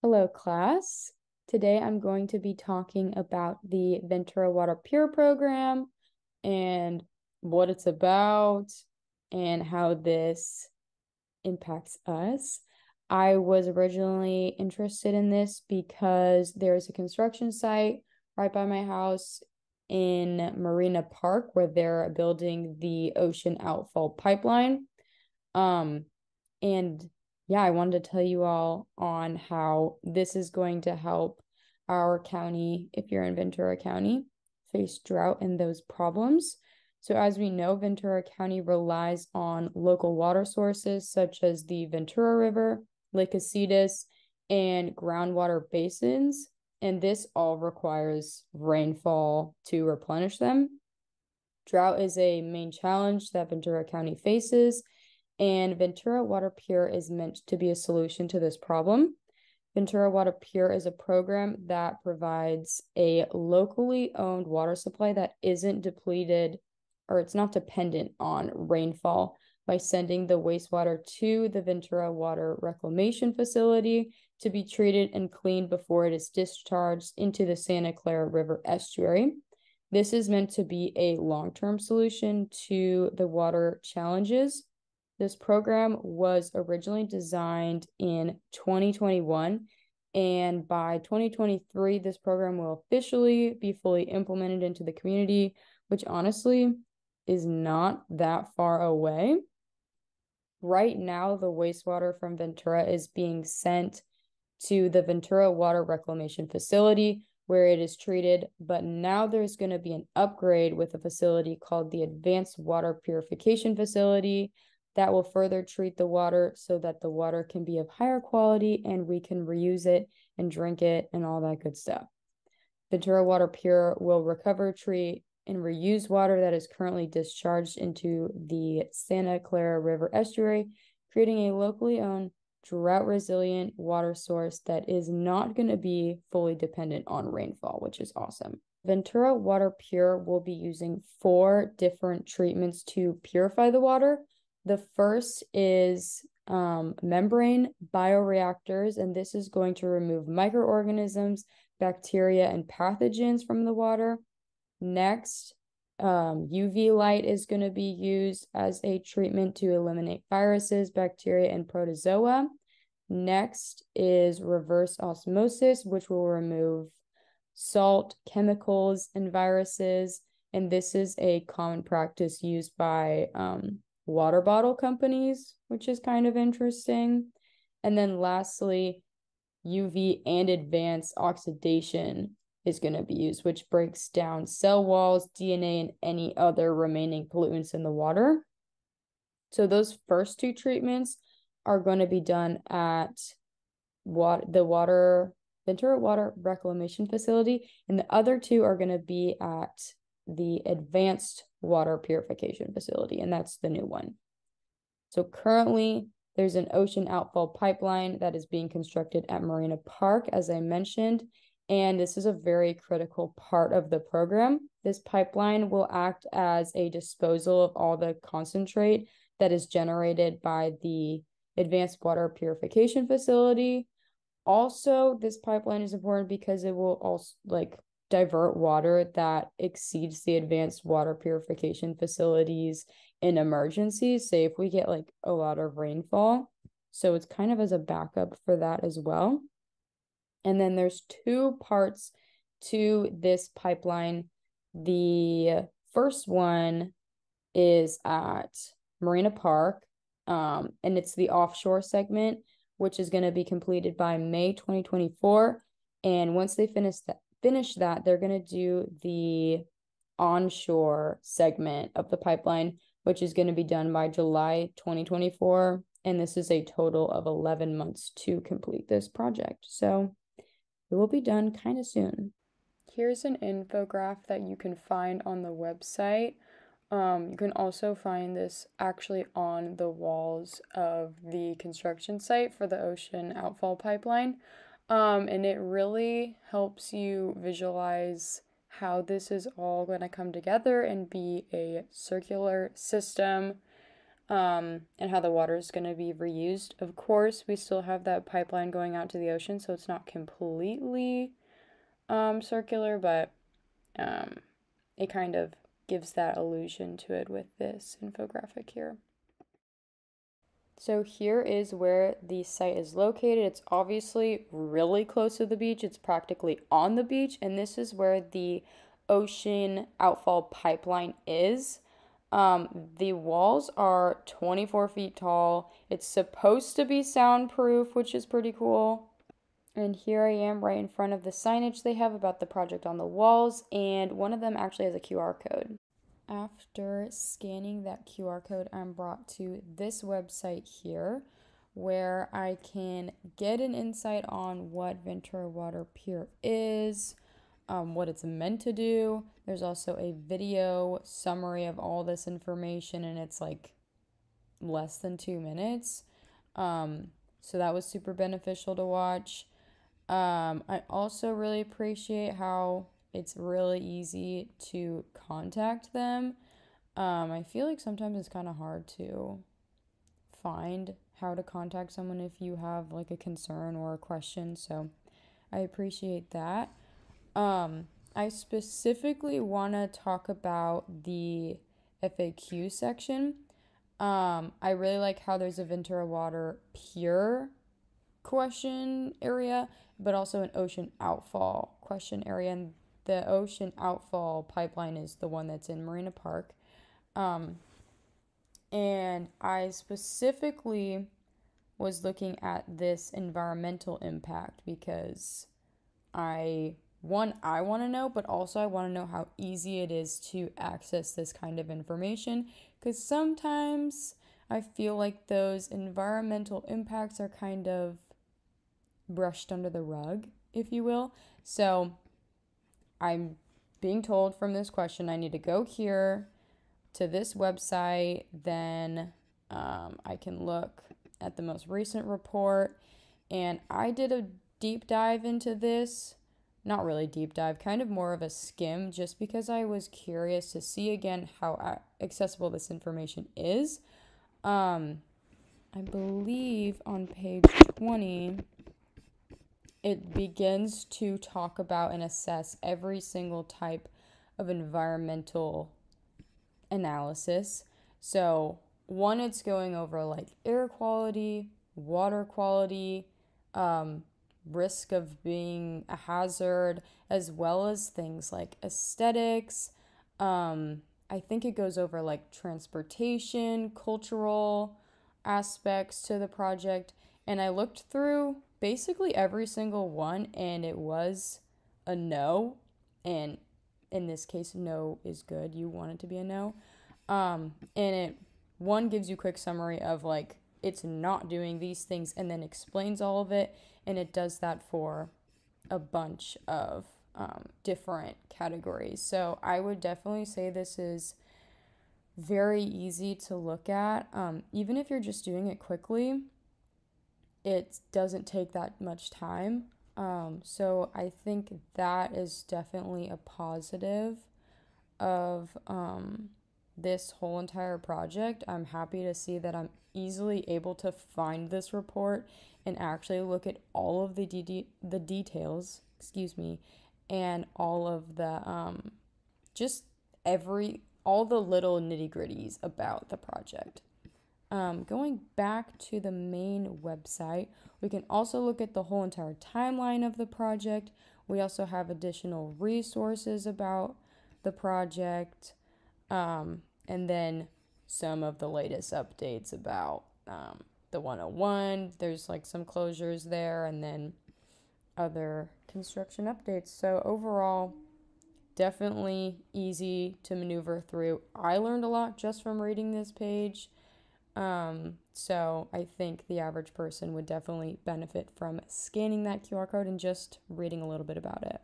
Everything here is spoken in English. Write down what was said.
Hello, class. Today I'm going to be talking about the Ventura Water Pure program and what it's about and how this impacts us. I was originally interested in this because there's a construction site right by my house in Marina Park where they're building the ocean outfall pipeline. Um, and yeah, I wanted to tell you all on how this is going to help our county, if you're in Ventura County, face drought and those problems. So, as we know, Ventura County relies on local water sources such as the Ventura River, Lake Casitas, and groundwater basins. And this all requires rainfall to replenish them. Drought is a main challenge that Ventura County faces and Ventura Water Pure is meant to be a solution to this problem. Ventura Water Pure is a program that provides a locally owned water supply that isn't depleted or it's not dependent on rainfall by sending the wastewater to the Ventura Water Reclamation Facility to be treated and cleaned before it is discharged into the Santa Clara River estuary. This is meant to be a long term solution to the water challenges this program was originally designed in 2021, and by 2023, this program will officially be fully implemented into the community, which honestly is not that far away. Right now, the wastewater from Ventura is being sent to the Ventura Water Reclamation Facility, where it is treated. But now there's going to be an upgrade with a facility called the Advanced Water Purification Facility that will further treat the water so that the water can be of higher quality and we can reuse it and drink it and all that good stuff. Ventura Water Pure will recover, treat, and reuse water that is currently discharged into the Santa Clara River estuary, creating a locally owned, drought resilient water source that is not going to be fully dependent on rainfall, which is awesome. Ventura Water Pure will be using four different treatments to purify the water the first is um, membrane bioreactors, and this is going to remove microorganisms, bacteria, and pathogens from the water. Next, um, UV light is going to be used as a treatment to eliminate viruses, bacteria, and protozoa. Next is reverse osmosis, which will remove salt, chemicals, and viruses. And this is a common practice used by um, water bottle companies, which is kind of interesting. And then lastly, UV and advanced oxidation is going to be used, which breaks down cell walls, DNA, and any other remaining pollutants in the water. So those first two treatments are going to be done at what the water Ventura Water Reclamation Facility, and the other two are going to be at the Advanced Water Purification Facility, and that's the new one. So currently, there's an ocean outfall pipeline that is being constructed at Marina Park, as I mentioned, and this is a very critical part of the program. This pipeline will act as a disposal of all the concentrate that is generated by the Advanced Water Purification Facility. Also, this pipeline is important because it will also like divert water that exceeds the advanced water purification facilities in emergencies. Say if we get like a lot of rainfall. So it's kind of as a backup for that as well. And then there's two parts to this pipeline. The first one is at Marina Park, um, and it's the offshore segment, which is going to be completed by May 2024. And once they finish that, finish that, they're going to do the onshore segment of the pipeline, which is going to be done by July 2024. And this is a total of 11 months to complete this project. So it will be done kind of soon. Here's an infographic that you can find on the website. Um, you can also find this actually on the walls of the construction site for the ocean outfall pipeline. Um, and it really helps you visualize how this is all going to come together and be a circular system. um, and how the water is going to be reused. Of course, we still have that pipeline going out to the ocean, so it's not completely um, circular, but um, it kind of gives that illusion to it with this infographic here. So here is where the site is located. It's obviously really close to the beach. It's practically on the beach. And this is where the ocean outfall pipeline is. Um, the walls are 24 feet tall. It's supposed to be soundproof, which is pretty cool. And here I am right in front of the signage they have about the project on the walls, and one of them actually has a QR code. After scanning that QR code, I'm brought to this website here where I can get an insight on what Ventura Water Pure is, um, what it's meant to do. There's also a video summary of all this information, and it's like less than two minutes. Um, so that was super beneficial to watch. Um, I also really appreciate how it's really easy to contact them. Um, I feel like sometimes it's kind of hard to find how to contact someone if you have like a concern or a question. So I appreciate that. Um, I specifically want to talk about the FAQ section. Um, I really like how there's a Ventura Water Pure question area, but also an ocean outfall question area. And the ocean outfall pipeline is the one that's in Marina Park. Um, and I specifically was looking at this environmental impact because I one I want to know, but also I want to know how easy it is to access this kind of information because sometimes I feel like those environmental impacts are kind of brushed under the rug, if you will. So I'm being told from this question I need to go here to this website, then um, I can look at the most recent report. And I did a deep dive into this not really deep dive, kind of more of a skim, just because I was curious to see again how accessible this information is. Um, I believe on page 20, it begins to talk about and assess every single type of environmental analysis. So, one, it's going over like air quality, water quality, um, risk of being a hazard, as well as things like aesthetics. Um, I think it goes over like transportation, cultural aspects to the project. And I looked through basically every single one, and it was a no. And in this case, no is good. You want it to be a no. Um, and it one gives you quick summary of like it's not doing these things and then explains all of it and it does that for a bunch of um, different categories so i would definitely say this is very easy to look at um, even if you're just doing it quickly it doesn't take that much time um, so i think that is definitely a positive of um, this whole entire project i'm happy to see that i'm easily able to find this report and actually look at all of the de- the details, excuse me, and all of the um, just every all the little nitty gritties about the project. Um, going back to the main website, we can also look at the whole entire timeline of the project. We also have additional resources about the project, um, and then some of the latest updates about um, the 101. There's like some closures there, and then other construction updates. So, overall, definitely easy to maneuver through. I learned a lot just from reading this page. Um, so, I think the average person would definitely benefit from scanning that QR code and just reading a little bit about it.